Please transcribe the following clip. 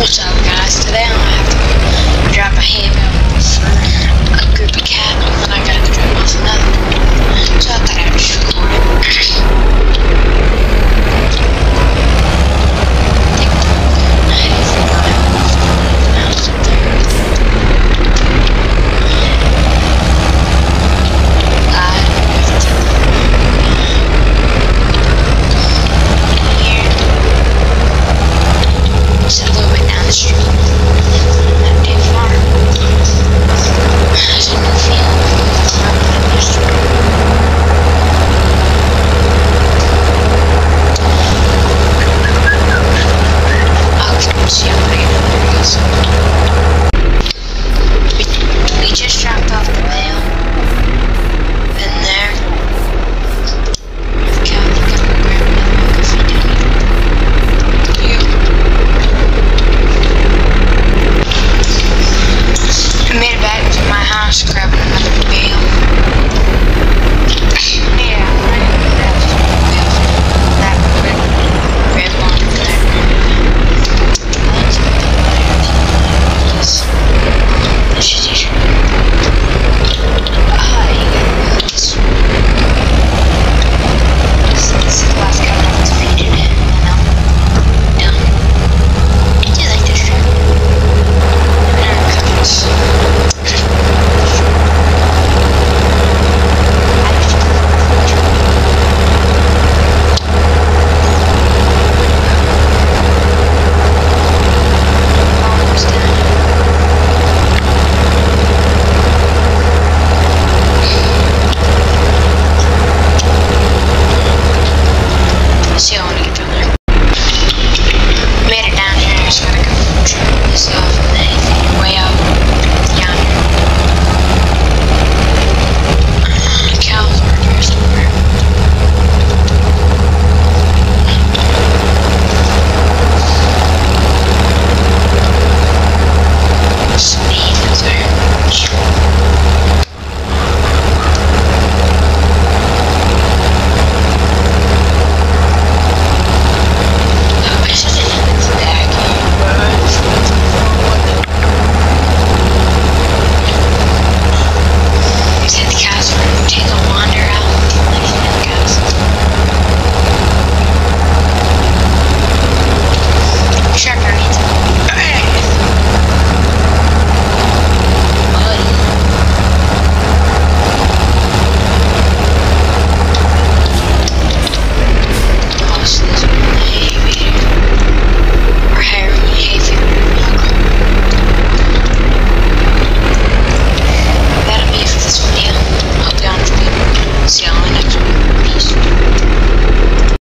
What's up guys? Today I'm gonna have to drop a handgun Street.